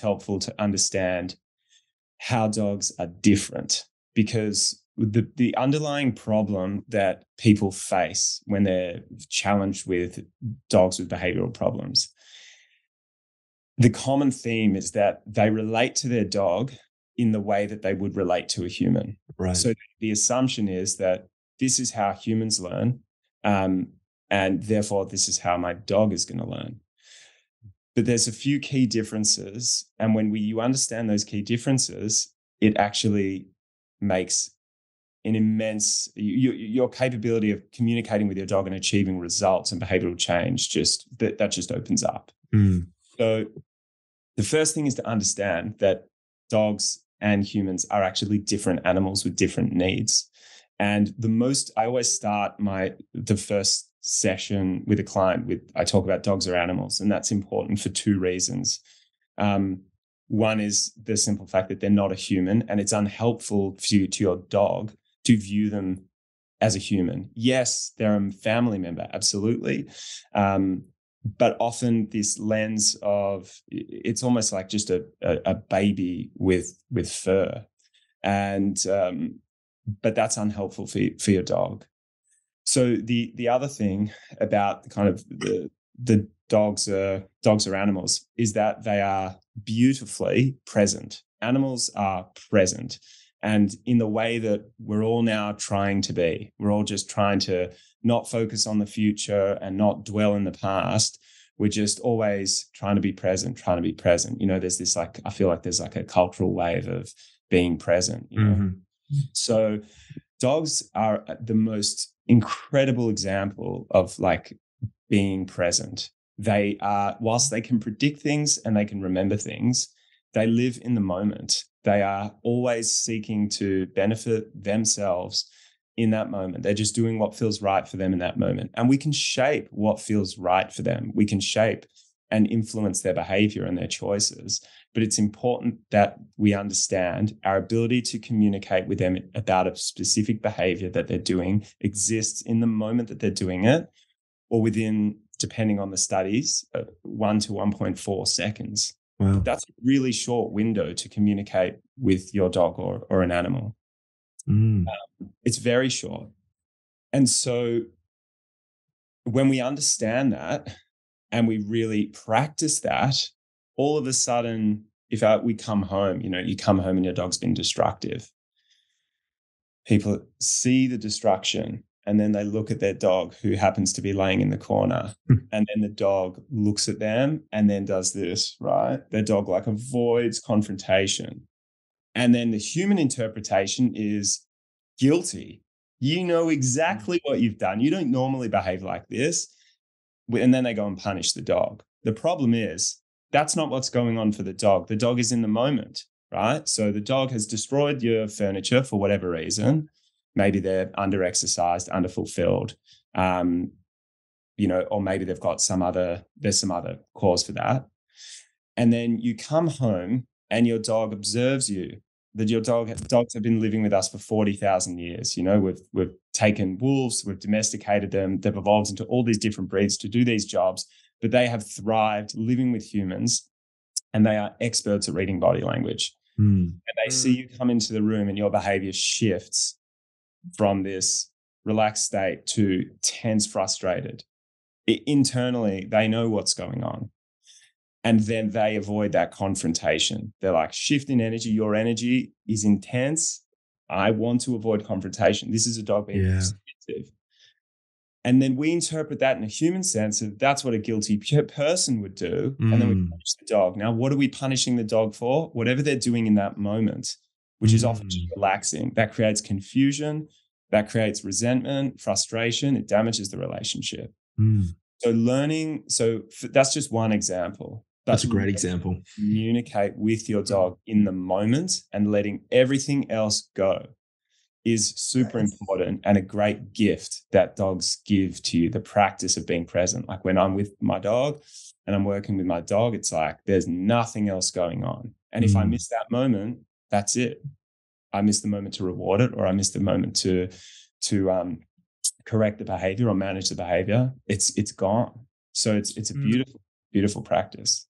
helpful to understand how dogs are different because the, the underlying problem that people face when they're challenged with dogs with behavioral problems the common theme is that they relate to their dog in the way that they would relate to a human. Right. So the assumption is that this is how humans learn um, and therefore this is how my dog is going to learn but there's a few key differences and when we you understand those key differences it actually makes an immense you, your capability of communicating with your dog and achieving results and behavioral change just that that just opens up Mm. so the first thing is to understand that dogs and humans are actually different animals with different needs and the most i always start my the first session with a client with i talk about dogs or animals and that's important for two reasons um, one is the simple fact that they're not a human and it's unhelpful for you to your dog to view them as a human. Yes, they're a family member, absolutely. Um, but often this lens of it's almost like just a, a, a baby with with fur. And um, but that's unhelpful for, for your dog. So the the other thing about kind of the the dogs are dogs are animals is that they are beautifully present. Animals are present and in the way that we're all now trying to be. We're all just trying to not focus on the future and not dwell in the past. We're just always trying to be present, trying to be present. You know, there's this like, I feel like there's like a cultural wave of being present, you know. Mhm. So dogs are uh, the most incredible example of like being present. They are, whilst they can predict things and they can remember things, they live in the moment. They are always seeking to benefit themselves in that moment. They're just doing what feels right for them in that moment. And we can shape what feels right for them. We can shape and influence their behavior and their choices. But it's important that we understand our ability to communicate with them about a specific behavior that they're doing exists in the moment that they're doing it or within, depending on the studies, uh, one to 1.4 seconds wow that's a really short window to communicate with your dog or, or an animal. Mm. It's very short. And so when we understand that and we really practice that, all of a sudden, if I, we come home, you know, you come home and your dog's been destructive, people see the destruction and then they look at their dog who happens to be laying in the corner Hmm. and then the dog looks at them and then does this right? Their dog like avoids confrontation. And then the human interpretation is guilty. You know exactly what you've done. You don't normally behave like this and then they go and punish the dog the problem is that's not what's going on for the dog the dog is in the moment right so the dog has destroyed your furniture for whatever reason maybe they're under exercised, under fulfilled, um, you know, or maybe they've got some other, there's some other cause for that. And then you come home and your dog observes you. That your dog dogs have been living with us for 40,000 years. You know, we've we've taken wolves, we've domesticated them, they've evolved into all these different breeds to do these jobs, but they have thrived living with humans and they are experts at reading body language Mm. and they see you come into the room and your behavior shifts from this relaxed state to tense, frustrated. I- internally, they know what's going on. And then they avoid that confrontation. They're like, shift in energy. Your energy is intense. I want to avoid confrontation. This is a dog being Yeah. And then we interpret that in a human sense of that's what a guilty person would do. And then we Mm. punish the dog. Now, what are we punishing the dog for? Whatever they're doing in that moment, which is often just Mm. relaxing. That creates confusion, that creates resentment, frustration. It damages the relationship. Mm. So, learning, so that's just one example. That's a great example. Communicate with your dog in the moment and letting everything else go is super important and a great gift that dogs give to you the practice of being present. Like when I'm with my dog and I'm working with my dog, it's like there's nothing else going on. And if I Mm. miss that moment, that's it. I miss the moment to reward it, or I miss the moment to to um, correct the behavior or manage the behavior. It's it's gone. So it's it's a Mm. beautiful beautiful practice.